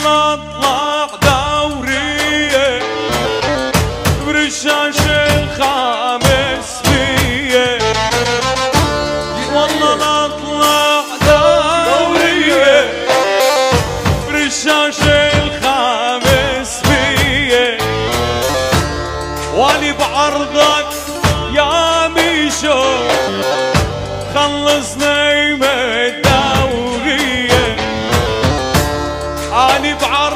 يلا اطلع والله اطلع دورية برشاش الخامس ليا والي بعرضك يا ميشو خلصني من يعني بعرض